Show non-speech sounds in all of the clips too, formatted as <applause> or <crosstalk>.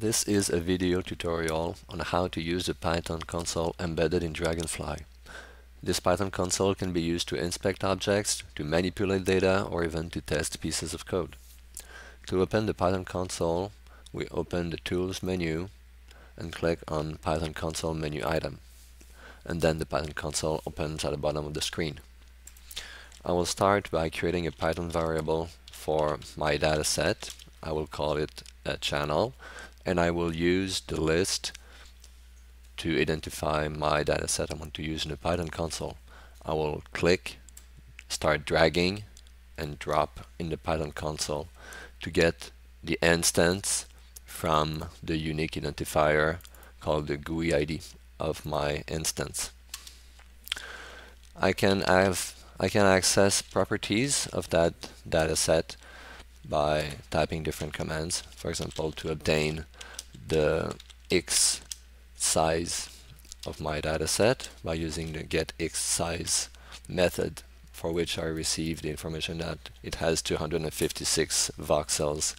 This is a video tutorial on how to use the Python console embedded in Dragonfly. This Python console can be used to inspect objects, to manipulate data, or even to test pieces of code. To open the Python console, we open the Tools menu and click on Python console menu item. And then the Python console opens at the bottom of the screen. I will start by creating a Python variable for my dataset. I will call it a channel and I will use the list to identify my dataset I want to use in the Python console. I will click, start dragging and drop in the Python console to get the instance from the unique identifier called the GUI ID of my instance. I can have I can access properties of that dataset by typing different commands. For example, to obtain the x size of my dataset by using the get x size method for which I received the information that it has 256 voxels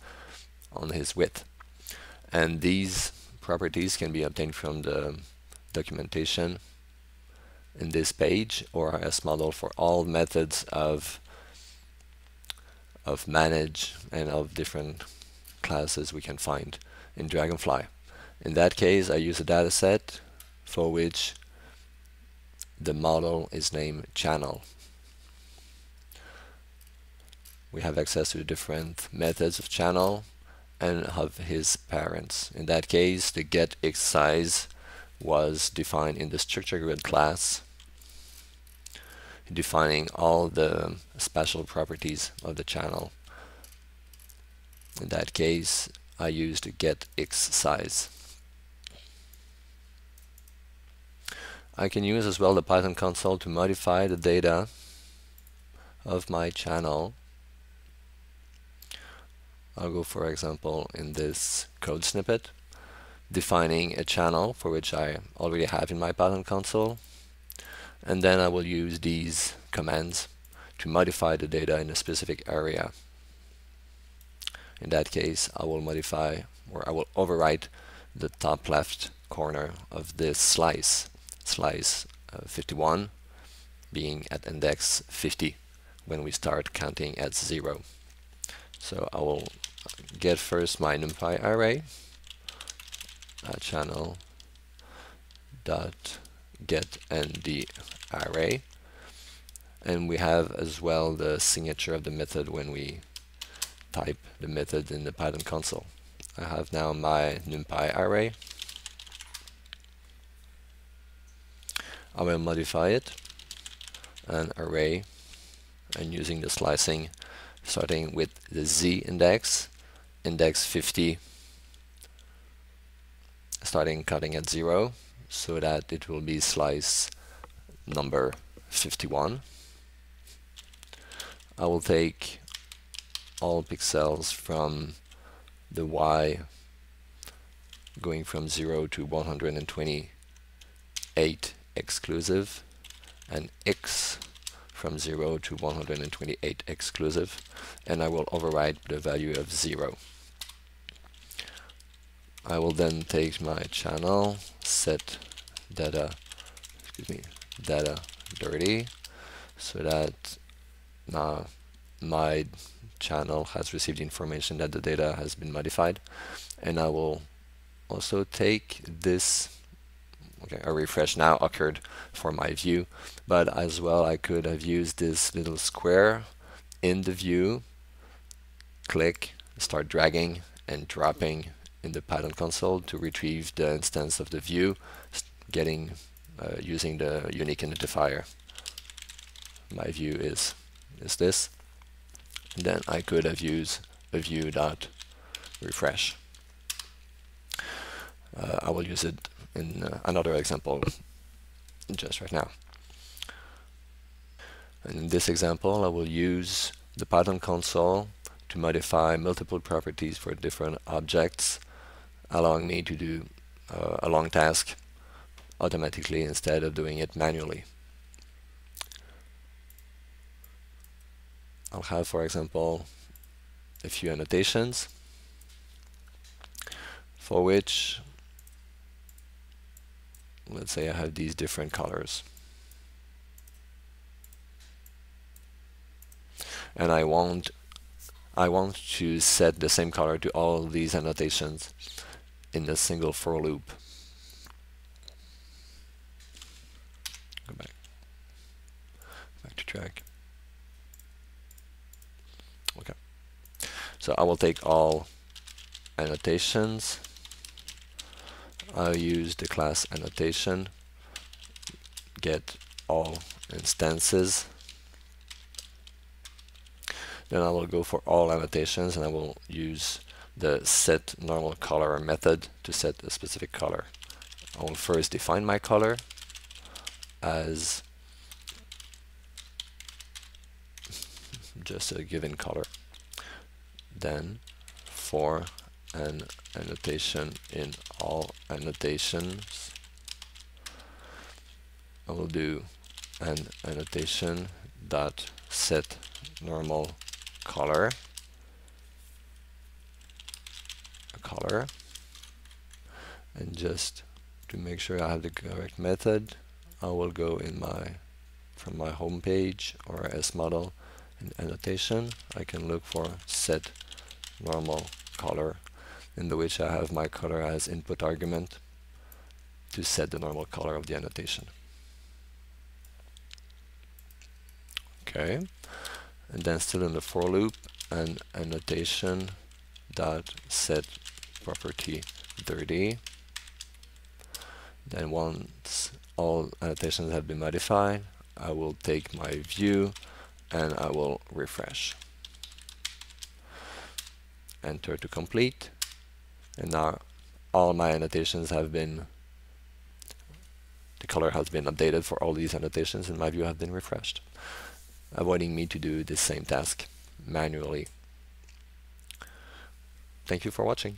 on his width. And these properties can be obtained from the documentation in this page or as model for all methods of of manage and of different classes we can find in Dragonfly. In that case, I use a dataset for which the model is named channel. We have access to different methods of channel and of his parents. In that case, the get size was defined in the structure grid class defining all the special properties of the channel. In that case, I used get x size. I can use as well the Python console to modify the data of my channel. I'll go for example in this code snippet defining a channel for which I already have in my Python console and then I will use these commands to modify the data in a specific area. In that case, I will modify or I will overwrite the top left corner of this slice, slice uh, 51 being at index 50 when we start counting at 0. So I will get first my numpy array, uh, channel dot get nd array and we have as well the signature of the method when we type the method in the Python console. I have now my numpy array. I will modify it an array and using the slicing starting with the z index index 50 starting cutting at 0 so that it will be slice number 51 I will take all pixels from the y going from 0 to 128 exclusive and x from 0 to 128 exclusive and I will override the value of 0. I will then take my channel set data excuse me data dirty so that now my channel has received information that the data has been modified. And I will also take this okay a refresh now occurred for my view but as well I could have used this little square in the view click start dragging and dropping in the Python console to retrieve the instance of the view getting uh, using the unique identifier. My view is is this then I could have used a view dot refresh. Uh, I will use it in uh, another example just right now. And in this example I will use the Python console to modify multiple properties for different objects allowing me to do uh, a long task automatically instead of doing it manually. I'll have, for example, a few annotations. for which let's say I have these different colors and I want I want to set the same color to all these annotations in a single for loop. Go back. Back to track. Okay. So I will take all annotations. I'll use the class annotation, get all instances. Then I will go for all annotations and I will use the set normal color method to set a specific color. I will first define my color as <laughs> just a given color. Then for an annotation in all annotations, I will do an annotation dot set normal color. Color. And just to make sure I have the correct method I will go in my from my home page ORS model in annotation. I can look for set normal color in which I have my color as input argument to set the normal color of the annotation. Okay. And then still in the for loop and annotation dot set property dirty then once all annotations have been modified I will take my view and I will refresh enter to complete. And now all my annotations have been the color has been updated for all these annotations and my view have been refreshed. Avoiding me to do the same task manually. Thank you for watching.